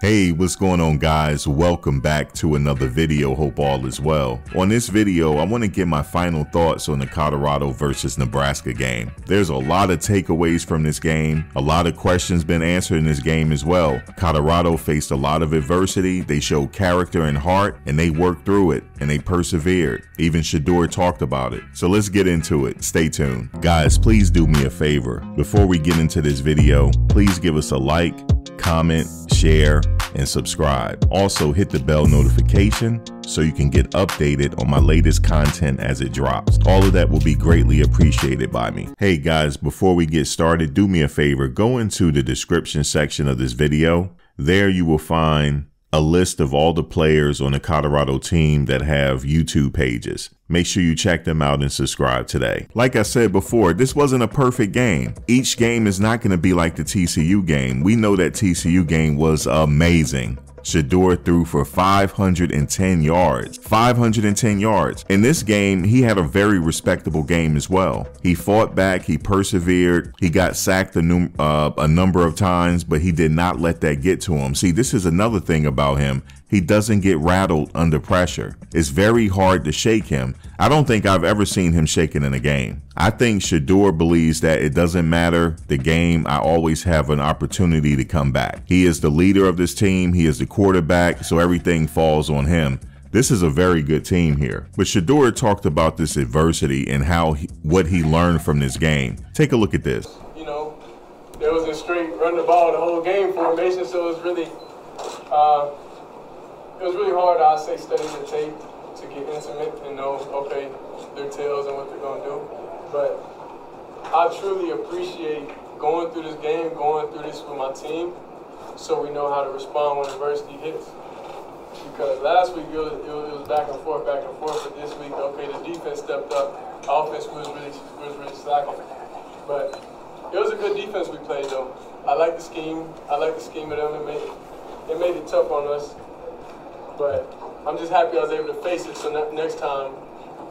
Hey, what's going on guys? Welcome back to another video. Hope all is well. On this video, I want to get my final thoughts on the Colorado versus Nebraska game. There's a lot of takeaways from this game. A lot of questions been answered in this game as well. Colorado faced a lot of adversity. They showed character and heart and they worked through it and they persevered. Even Shedeur talked about it. So let's get into it. Stay tuned. Guys, please do me a favor. Before we get into this video, please give us a like, comment, share, and subscribe. Also, hit the bell notification so you can get updated on my latest content as it drops. All of that will be greatly appreciated by me. Hey guys, before we get started, do me a favor, go into the description section of this video. There you will find a list of all the players on the Colorado team that have YouTube pages. Make sure you check them out and subscribe today. Like I said before, this wasn't a perfect game. Each game is not going to be like the TCU game. We know that TCU game was amazing. Shedeur threw for 510 yards. 510 yards. In this game, he had a very respectable game as well. He fought back, he persevered, he got sacked a, num- uh, a number of times, but he did not let that get to him. See, this is another thing about him. He doesn't get rattled under pressure. It's very hard to shake him. I don't think I've ever seen him shaken in a game. I think Shedeur believes that it doesn't matter the game, I always have an opportunity to come back. He is the leader of this team, he is the quarterback, so everything falls on him. This is a very good team here. But Shedeur talked about this adversity and how he, what he learned from this game. Take a look at this. You know, there was a straight run the ball the whole game formation, so it was really uh, it was really hard, I say, studying the tape to get intimate and know, okay, their tails and what they're going to do. But I truly appreciate going through this game, going through this with my team, so we know how to respond when adversity hits. Because last week it was, it was back and forth, back and forth, but this week, okay, the defense stepped up, offense was really was really slacking. But it was a good defense we played though. I like the scheme. I like the scheme of them. It made it made it tough on us. But I'm just happy I was able to face it. So next time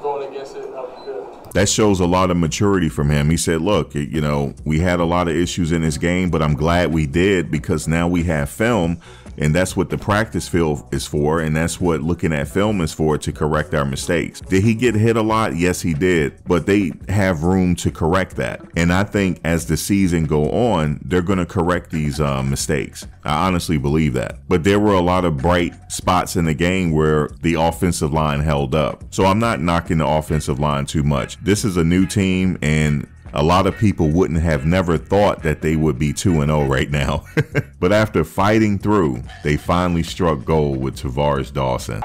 going against it, I'll be good. That shows a lot of maturity from him. He said, look, you know, we had a lot of issues in this game, but I'm glad we did because now we have film and that's what the practice field is for. And that's what looking at film is for to correct our mistakes. Did he get hit a lot? Yes, he did. But they have room to correct that. And I think as the season go on, they're going to correct these uh, mistakes. I honestly believe that. But there were a lot of bright spots in the game where the offensive line held up. So I'm not knocking the offensive line too much. This is a new team and a lot of people wouldn't have never thought that they would be 2 0 right now. but after fighting through, they finally struck gold with Tar'Varish Dawson.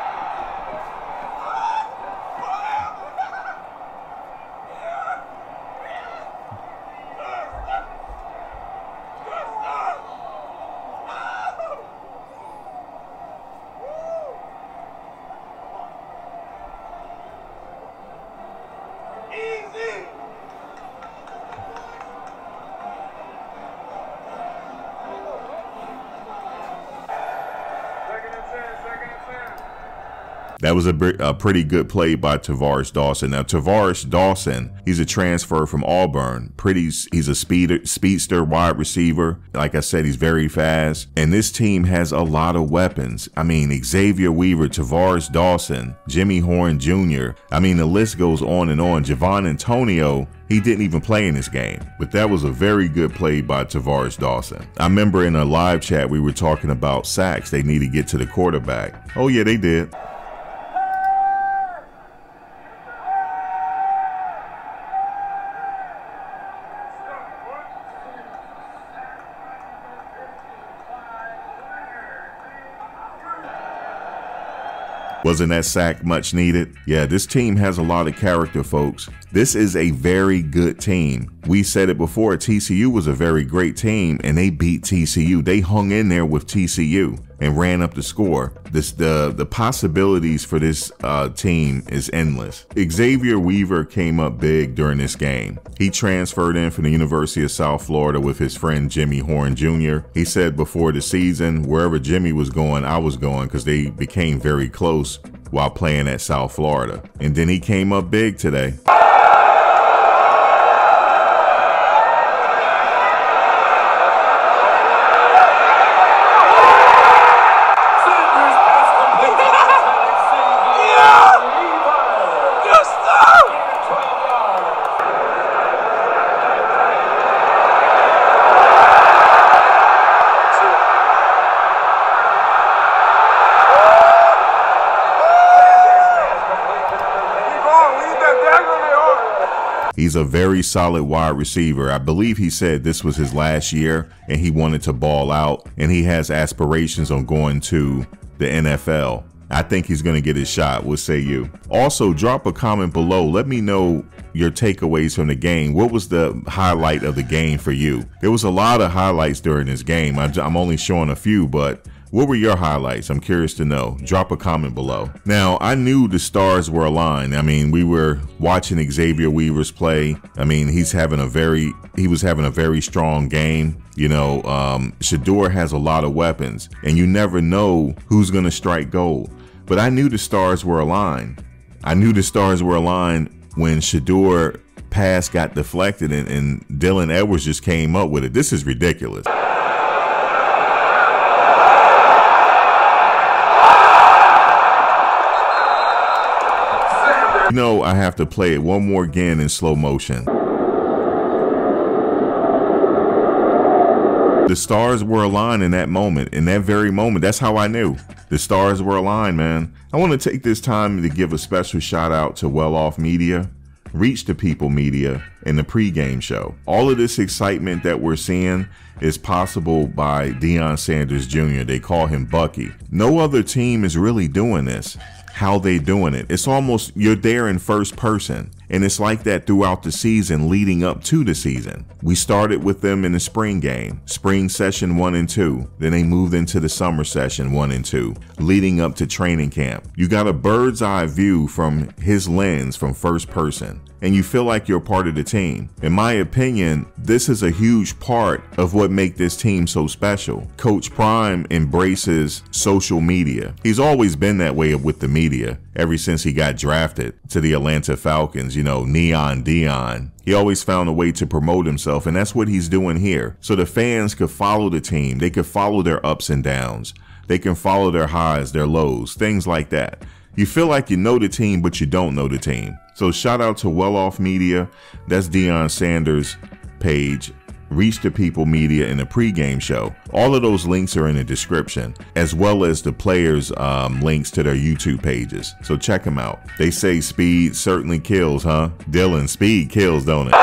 That was a, a, pretty good play by Tar'Varish Dawson. Now, Tar'Varish Dawson, he's a transfer from Auburn. Pretty, he's a speeder, speedster wide receiver. Like I said, he's very fast. And this team has a lot of weapons. I mean, Xavier Weaver, Tar'Varish Dawson, Jimmy Horn Jr. I mean, the list goes on and on. Javon Antonio, he didn't even play in this game, but that was a very good play by Tar'Varish Dawson. I remember in a live chat we were talking about sacks. They need to get to the quarterback. Oh yeah, they did. Wasn't that sack much needed? Yeah, this team has a lot of character, folks. This is a very good team. We said it before, TCU was a very great team and they beat TCU. They hung in there with TCU and ran up the score. This the the possibilities for this uh, team is endless. Xavier Weaver came up big during this game. He transferred in from the University of South Florida with his friend Jimmy Horn Jr. He said before the season, wherever Jimmy was going, I was going because they became very close while playing at South Florida. And then he came up big today. He's a very solid wide receiver. I believe he said this was his last year and he wanted to ball out and he has aspirations on going to the NFL. I think he's going to get his shot. What say you? Also, drop a comment below. Let me know your takeaways from the game. What was the highlight of the game for you? There was a lot of highlights during this game. I'm only showing a few, but what were your highlights? I'm curious to know. Drop a comment below. Now, I knew the stars were aligned. I mean, we were watching Xavier Weavers play. I mean, he's having a very he was having a very strong game. You know, um, Shedeur has a lot of weapons, and you never know who's going to strike gold. But I knew the stars were aligned. I knew the stars were aligned when Shedeur pass got deflected and, and Dylan Edwards just came up with it. This is ridiculous. Know, I have to play it one more again in slow motion. The stars were aligned in that moment, in that very moment. That's how I knew. The stars were aligned, man. I want to take this time to give a special shout out to Well Off Media, Reach the People Media, and the pregame show. All of this excitement that we're seeing is possible by Deion Sanders Jr. They call him Bucky. No other team is really doing this how they doing it. It's almost you're there in first person. And it's like that throughout the season leading up to the season. We started with them in the spring game, spring session one and two. Then they moved into the summer session one and two, leading up to training camp. You got a bird's eye view from his lens from first person and you feel like you're part of the team. In my opinion, this is a huge part of what make this team so special. Coach Prime embraces social media. He's always been that way with the media ever since he got drafted to the Atlanta Falcons, you know, Neon Deion. He always found a way to promote himself, and that's what he's doing here. So the fans could follow the team, they could follow their ups and downs, they can follow their highs, their lows, things like that. You feel like you know the team, but you don't know the team. So shout out to Well Off Media. That's Deion Sanders' page. Reach the People Media in the pregame show. All of those links are in the description, as well as the players' um, links to their YouTube pages. So check them out. They say speed certainly kills, huh? Dylan, speed kills, don't it?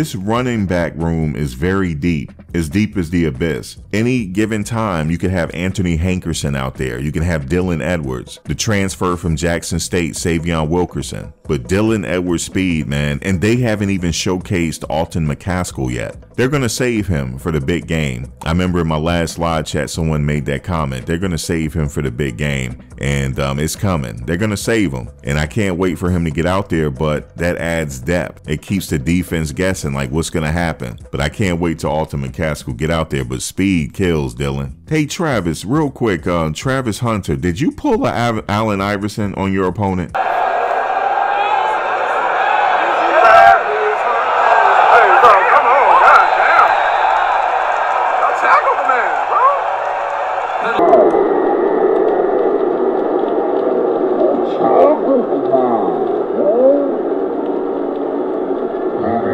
This running back room is very deep, as deep as the abyss. Any given time, you could have Anthony Hankerson out there. You can have Dylan Edwards, the transfer from Jackson State, Sy'veon Wilkerson. But Dylan Edwards' speed, man, and they haven't even showcased Alton McCaskill yet. They're going to save him for the big game. I remember in my last live chat, someone made that comment. They're going to save him for the big game, and um, it's coming. They're going to save him, and I can't wait for him to get out there, but that adds depth. It keeps the defense guessing like what's gonna happen. But I can't wait to Alton McCaskill get out there. But speed kills, Dylan. Hey Travis, real quick, uh, Travis Hunter, did you pull a Allen Iverson on your opponent?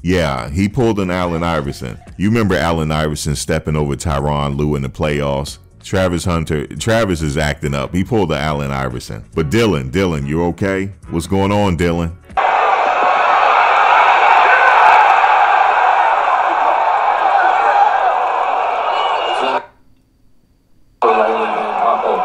Yeah, he pulled an Allen Iverson. You remember Allen Iverson stepping over Tyronn Lue in the playoffs? Travis Hunter, Travis is acting up. He pulled the Allen Iverson. But Dylan, Dylan, you okay? What's going on, Dylan?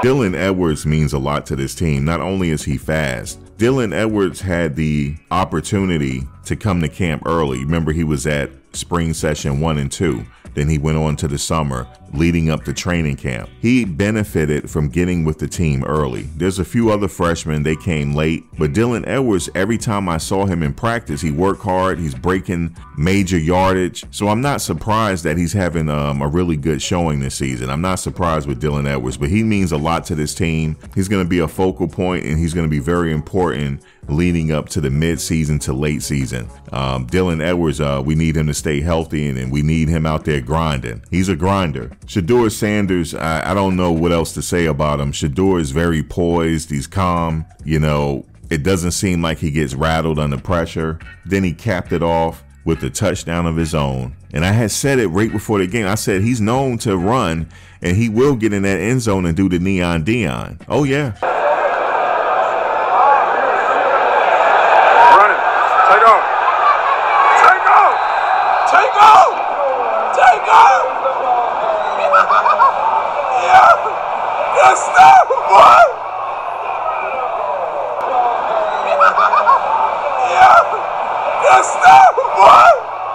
Dylan Edwards means a lot to this team. Not only is he fast, Dylan Edwards had the opportunity to come to camp early. Remember, he was at spring session one and two. Then he went on to the summer leading up to training camp. He benefited from getting with the team early. There's a few other freshmen, they came late, but Dylan Edwards, every time I saw him in practice, he worked hard, he's breaking major yardage. So I'm not surprised that he's having um, a really good showing this season. I'm not surprised with Dylan Edwards, but he means a lot to this team. He's going to be a focal point and he's going to be very important leading up to the mid-season to late season. Um, Dylan Edwards, uh, we need him to stay healthy and, and, we need him out there grinding. He's a grinder. Shedeur Sanders, I, I don't know what else to say about him. Shedeur is very poised. He's calm. You know, It doesn't seem like he gets rattled under pressure. Then he capped it off with a touchdown of his own. And I had said it right before the game. I said he's known to run and he will get in that end zone and do the neon Deion. Oh, yeah. Running. Take off. Take off. Take off. Take off. yeah. Good stuff, boy. yeah. Good stuff, boy.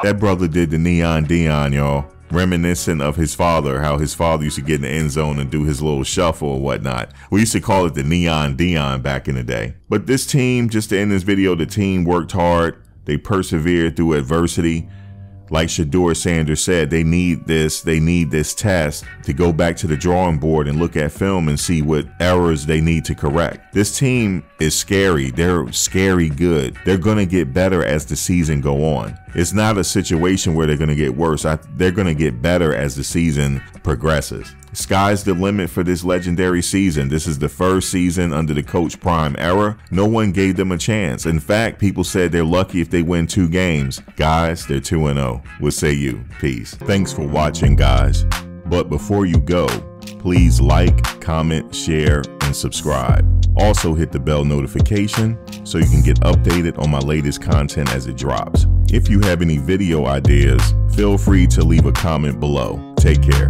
That brother did the neon Deion, y'all. Reminiscent of his father, how his father used to get in the end zone and do his little shuffle or whatnot. We used to call it the neon Deion back in the day. But this team, just to end this video, the team worked hard. They persevered through adversity like Shedeur Sanders said, they need this, they need this test to go back to the drawing board and look at film and see what errors they need to correct. This team is scary. They're scary good. They're going to get better as the season go on. It's not a situation where they're going to get worse. I, they're going to get better as the season progresses. Sky's the limit for this legendary season. This is the first season under the Coach Prime era. No one gave them a chance. In fact, people said they're lucky if they win two games. Guys, they're 2 0. What say you? Peace. Thanks for watching, guys. But before you go, please like, comment, share, and subscribe. Also, hit the bell notification so you can get updated on my latest content as it drops. If you have any video ideas, feel free to leave a comment below. Take care.